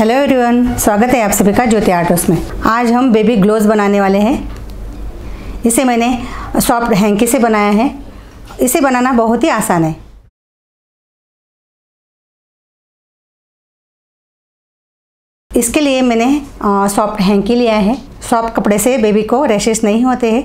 Hello everyone स्वागत है आप सभी का ज्योति आर्टोस में। आज हम बेबी ग्लोव्स बनाने वाले हैं। इसे मैंने सॉफ्ट हैंकी से बनाया है। इसे बनाना बहुत ही आसान है। इसके लिए मैंने सॉफ्ट हैंकी लिया है। सॉफ्ट कपड़े से बेबी को रैशेस नहीं होते हैं।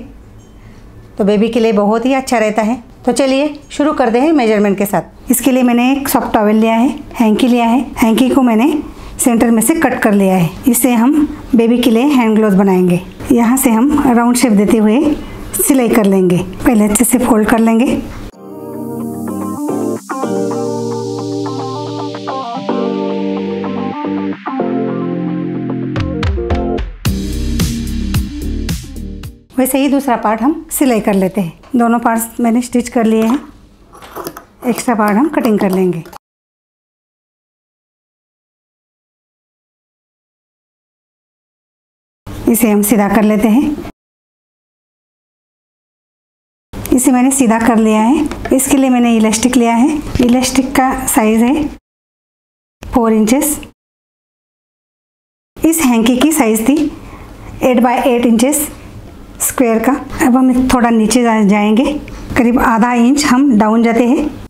तो बेबी के लिए बहुत ही अच्छा रहता है। तो चलिए शुरू करते हैं मेज़रमेंट के साथ। इसके लिए मैंने एक सॉफ्ट टॉवल लिया है हैंकी लिया है। हैंकी को मैंने सेंटर में से कट कर लिया है इसे हम बेबी के लिए हैंड ग्लोव बनाएँगे। यहाँ से हम राउंड शेप देते हुए सिलाई कर लेंगे। पहले अच्छे से फोल्ड कर लेंगे। वैसे ही दूसरा पार्ट हम सिलाई कर लेते हैं। दोनों पार्ट्स मैंने स्टिच कर लिए हैं। एक्स्ट्रा पार्ट हम कटिंग कर लेंगे। इसे हम सीधा कर लेते हैं। इसे मैंने सीधा कर लिया है। इसके लिए मैंने इलास्टिक लिया है। इलास्टिक का साइज़ है फोर इंचेस इस हैंकी की साइज़ थी eight by eight inches square का। अब हम थोड़ा नीचे जाएँगे। करीब आधा इंच हम डाउन जाते हैं।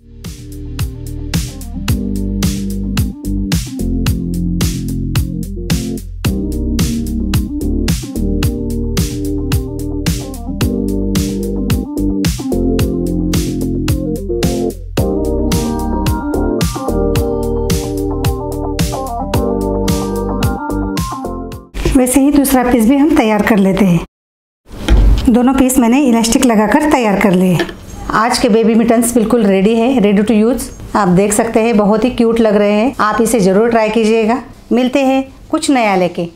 वैसे ही दूसरा पीस भी हम तैयार कर लेते हैं। दोनों पीस मैंने इलास्टिक लगाकर तैयार कर लिए। आज के बेबी मिटन्स बिल्कुल रेडी है रेडी टू यूज़ आप देख सकते हैं, बहुत ही क्यूट लग रहे हैं। आप इसे ज़रूर ट्राई कीजिएगा। मिलते हैं कुछ नया लेके।